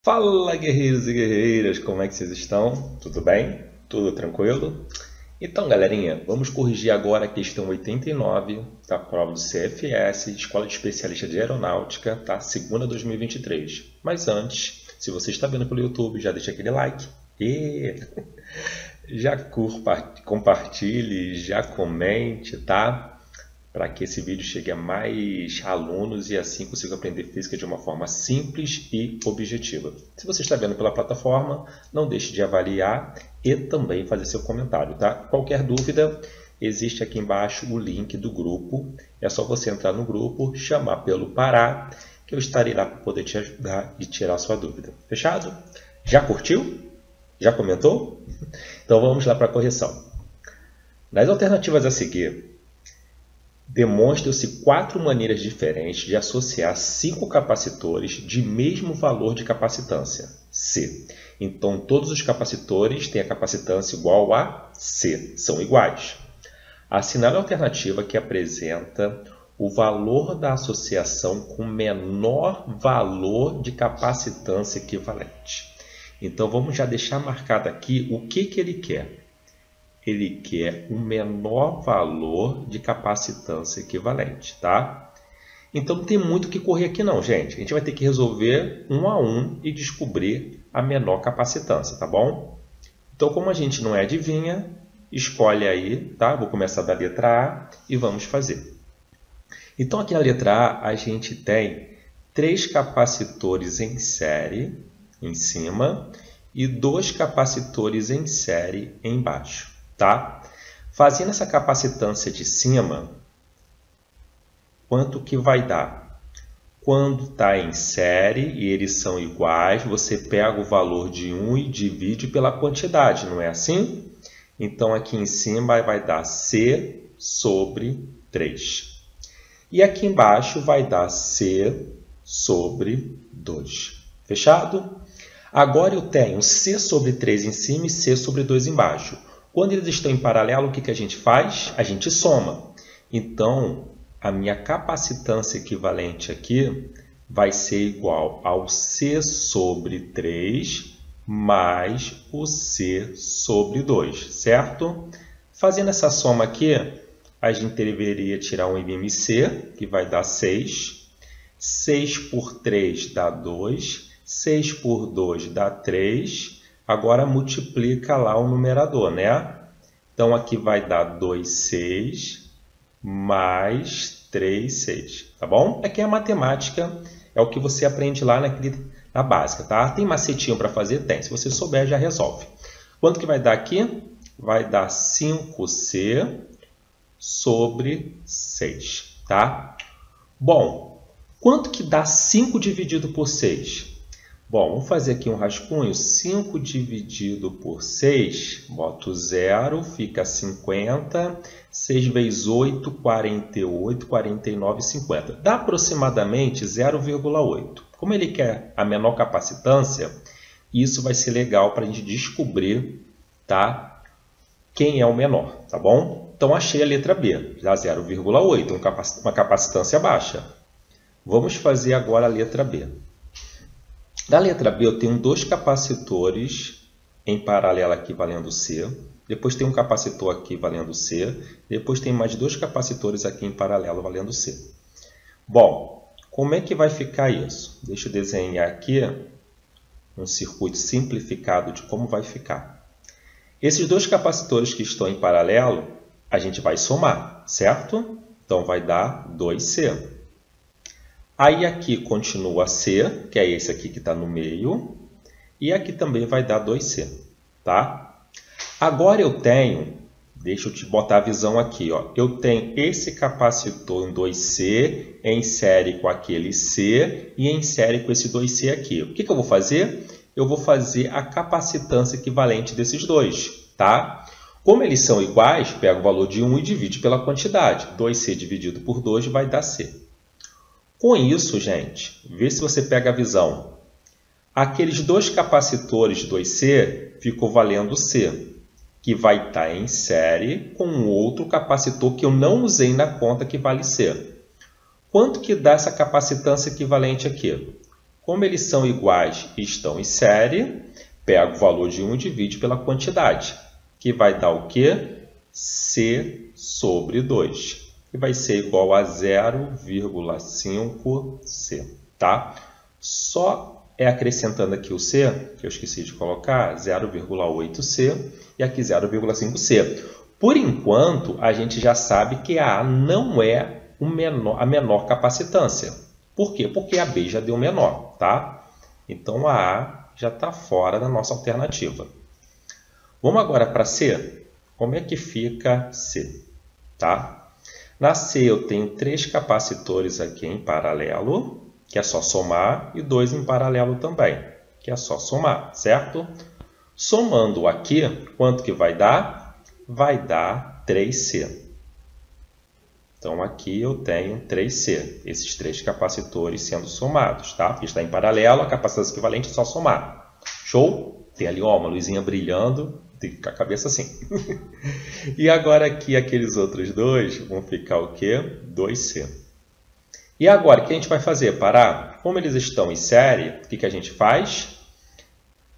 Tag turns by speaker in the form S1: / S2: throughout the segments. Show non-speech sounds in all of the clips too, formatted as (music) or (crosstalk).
S1: Fala guerreiros e guerreiras, como é que vocês estão? Tudo bem? Tudo tranquilo? Então galerinha, vamos corrigir agora a questão 89 da prova do CFS, Escola de Especialista de Aeronáutica, tá? Segunda 2023. Mas antes, se você está vendo pelo YouTube, já deixa aquele like e (laughs) já compartilhe, já comente, tá? Para que esse vídeo chegue a mais alunos e assim consiga aprender física de uma forma simples e objetiva. Se você está vendo pela plataforma, não deixe de avaliar e também fazer seu comentário, tá? Qualquer dúvida, existe aqui embaixo o link do grupo. É só você entrar no grupo, chamar pelo Pará, que eu estarei lá para poder te ajudar e tirar sua dúvida. Fechado? Já curtiu? Já comentou? (laughs) Então vamos lá para a correção. Nas alternativas a seguir, Demonstram-se quatro maneiras diferentes de associar cinco capacitores de mesmo valor de capacitância, C. Então, todos os capacitores têm a capacitância igual a C, são iguais. Assinale a alternativa que apresenta o valor da associação com menor valor de capacitância equivalente. Então, vamos já deixar marcado aqui o que, que ele quer ele quer o menor valor de capacitância equivalente, tá? Então não tem muito o que correr aqui não, gente. A gente vai ter que resolver um a um e descobrir a menor capacitância, tá bom? Então, como a gente não é adivinha, escolhe aí, tá? Vou começar da letra A e vamos fazer. Então, aqui na letra A, a gente tem três capacitores em série em cima e dois capacitores em série embaixo tá? Fazendo essa capacitância de cima, quanto que vai dar? Quando está em série e eles são iguais, você pega o valor de 1 e divide pela quantidade, não é assim? Então, aqui em cima vai dar C sobre 3. E aqui embaixo vai dar C sobre 2. Fechado? Agora eu tenho C sobre 3 em cima e C sobre 2 embaixo. Quando eles estão em paralelo, o que, que a gente faz? A gente soma. Então, a minha capacitância equivalente aqui vai ser igual ao C sobre 3 mais o C sobre 2, certo? Fazendo essa soma aqui, a gente deveria tirar um IMC, que vai dar 6. 6 por 3 dá 2. 6 por 2 dá 3. Agora multiplica lá o numerador, né? Então aqui vai dar 2,6 mais 3,6, tá bom? Aqui é a matemática, é o que você aprende lá naquele, na básica, tá? Tem macetinho para fazer? Tem. Se você souber, já resolve. Quanto que vai dar aqui? Vai dar 5C sobre 6, tá? Bom, quanto que dá 5 dividido por 6? Bom, vamos fazer aqui um rascunho. 5 dividido por 6, boto 0, fica 50. 6 vezes 8, 48, 49, 50. Dá aproximadamente 0,8. Como ele quer a menor capacitância, isso vai ser legal para a gente descobrir tá? quem é o menor, tá bom? Então, achei a letra B, dá 0,8, uma capacitância baixa. Vamos fazer agora a letra B. Da letra B eu tenho dois capacitores em paralelo aqui valendo C. Depois tem um capacitor aqui valendo C. Depois tem mais dois capacitores aqui em paralelo valendo C. Bom, como é que vai ficar isso? Deixa eu desenhar aqui um circuito simplificado de como vai ficar. Esses dois capacitores que estão em paralelo, a gente vai somar, certo? Então, vai dar 2C. Aí aqui continua C, que é esse aqui que está no meio, e aqui também vai dar 2C, tá? Agora eu tenho, deixa eu te botar a visão aqui, ó. eu tenho esse capacitor em 2C em série com aquele C e em série com esse 2C aqui. O que, que eu vou fazer? Eu vou fazer a capacitância equivalente desses dois, tá? Como eles são iguais, pega o valor de 1 e divide pela quantidade. 2C dividido por 2 vai dar C. Com isso, gente, vê se você pega a visão. Aqueles dois capacitores 2C ficou valendo C, que vai estar em série com um outro capacitor que eu não usei na conta que vale C. Quanto que dá essa capacitância equivalente aqui? Como eles são iguais e estão em série, pega o valor de 1 e divide pela quantidade, que vai dar o quê? C sobre 2, que vai ser igual a 0,5C, tá? Só é acrescentando aqui o C, que eu esqueci de colocar, 0,8C e aqui 0,5C. Por enquanto, a gente já sabe que a A não é menor, a menor capacitância. Por quê? Porque a B já deu menor, tá? Então, a A já está fora da nossa alternativa. Vamos agora para C? Como é que fica C? Tá? Na C, eu tenho três capacitores aqui em paralelo, que é só somar, e dois em paralelo também, que é só somar, certo? Somando aqui, quanto que vai dar? Vai dar 3C. Então, aqui eu tenho 3C, esses três capacitores sendo somados, tá? Porque está em paralelo, a capacitância equivalente é só somar. Show? Tem ali ó, uma luzinha brilhando, tem que ficar a cabeça assim. (laughs) e agora aqui, aqueles outros dois vão ficar o quê? 2C. E agora, o que a gente vai fazer? Parar? Como eles estão em série, o que, que a gente faz?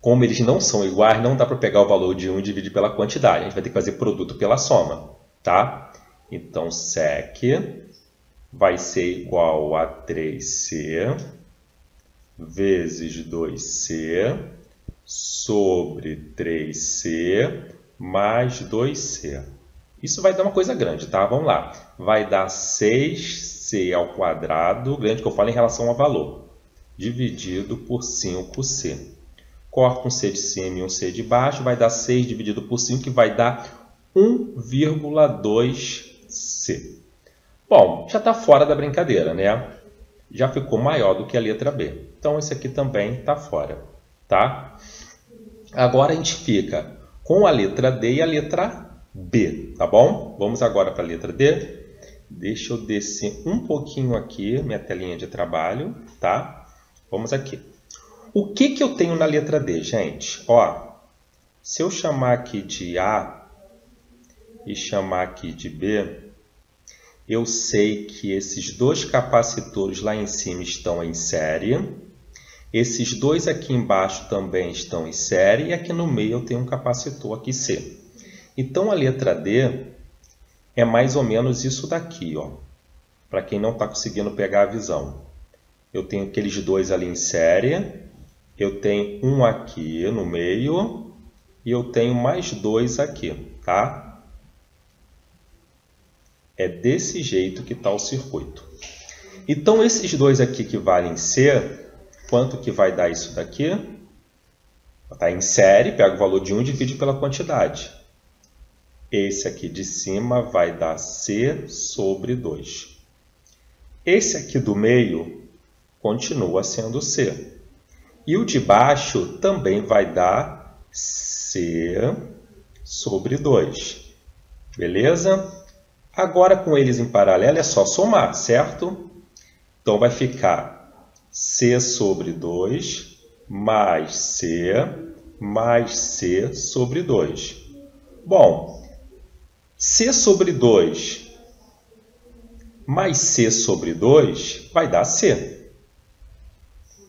S1: Como eles não são iguais, não dá para pegar o valor de 1 e dividir pela quantidade. A gente vai ter que fazer produto pela soma, tá? Então, sec vai ser igual a 3c vezes 2c sobre 3c mais 2c. Isso vai dar uma coisa grande, tá? Vamos lá. Vai dar 6c ao quadrado, grande que eu falo em relação ao valor, dividido por 5c. Corta um c de cima e um c de baixo, vai dar 6 dividido por 5, que vai dar 1,2 C. Bom, já está fora da brincadeira, né? Já ficou maior do que a letra B. Então, esse aqui também está fora, tá? Agora a gente fica com a letra D e a letra B, tá bom? Vamos agora para a letra D. Deixa eu descer um pouquinho aqui minha telinha de trabalho, tá? Vamos aqui. O que, que eu tenho na letra D, gente? Ó, se eu chamar aqui de A e chamar aqui de B, eu sei que esses dois capacitores lá em cima estão em série. Esses dois aqui embaixo também estão em série. E aqui no meio eu tenho um capacitor aqui C. Então, a letra D é mais ou menos isso daqui, ó. Para quem não está conseguindo pegar a visão. Eu tenho aqueles dois ali em série. Eu tenho um aqui no meio. E eu tenho mais dois aqui, tá? É desse jeito que está o circuito. Então, esses dois aqui que valem C, quanto que vai dar isso daqui? Em série, pega o valor de 1 e divide pela quantidade. Esse aqui de cima vai dar C sobre 2. Esse aqui do meio continua sendo C. E o de baixo também vai dar C sobre 2. Beleza? Agora, com eles em paralelo, é só somar, certo? Então, vai ficar C sobre 2 mais C mais C sobre 2. Bom, C sobre 2 mais C sobre 2 vai dar C.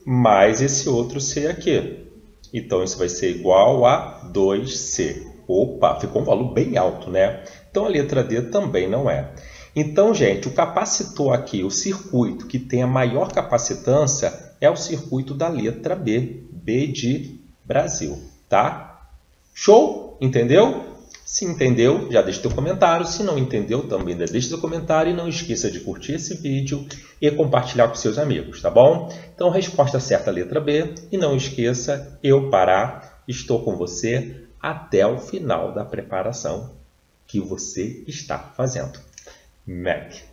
S1: Mais esse outro C aqui. Então, isso vai ser igual a 2C. Opa, ficou um valor bem alto, né? Então a letra D também não é. Então, gente, o capacitor aqui, o circuito que tem a maior capacitância é o circuito da letra B, B de Brasil, tá? Show? Entendeu? Se entendeu, já deixa seu comentário. Se não entendeu, também deixa seu comentário. E não esqueça de curtir esse vídeo e compartilhar com seus amigos, tá bom? Então, resposta certa, letra B. E não esqueça, eu, Pará, estou com você até o final da preparação que você está fazendo. Mac.